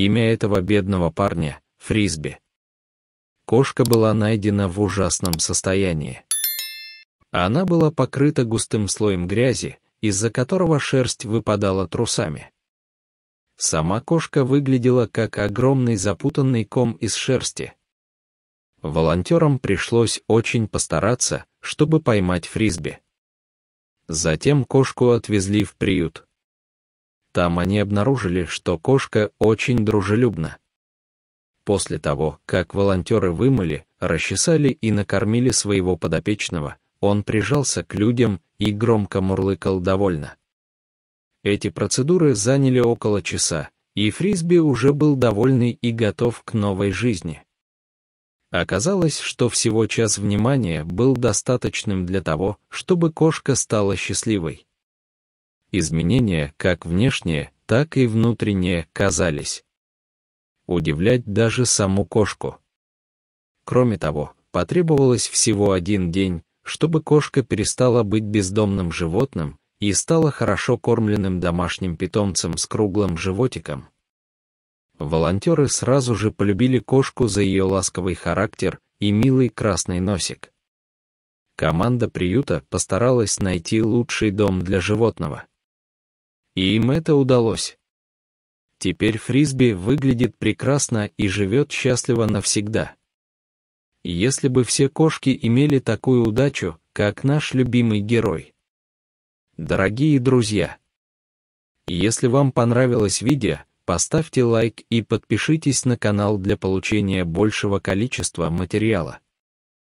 Имя этого бедного парня — Фрисби. Кошка была найдена в ужасном состоянии. Она была покрыта густым слоем грязи, из-за которого шерсть выпадала трусами. Сама кошка выглядела как огромный запутанный ком из шерсти. Волонтерам пришлось очень постараться, чтобы поймать фрисби. Затем кошку отвезли в приют. Там они обнаружили, что кошка очень дружелюбна. После того, как волонтеры вымыли, расчесали и накормили своего подопечного, он прижался к людям и громко мурлыкал довольно. Эти процедуры заняли около часа, и Фрисби уже был довольный и готов к новой жизни. Оказалось, что всего час внимания был достаточным для того, чтобы кошка стала счастливой. Изменения, как внешние, так и внутренние, казались. Удивлять даже саму кошку. Кроме того, потребовалось всего один день, чтобы кошка перестала быть бездомным животным и стала хорошо кормленным домашним питомцем с круглым животиком. Волонтеры сразу же полюбили кошку за ее ласковый характер и милый красный носик. Команда приюта постаралась найти лучший дом для животного. И им это удалось. Теперь Фрисби выглядит прекрасно и живет счастливо навсегда. Если бы все кошки имели такую удачу, как наш любимый герой. Дорогие друзья, если вам понравилось видео, поставьте лайк и подпишитесь на канал для получения большего количества материала.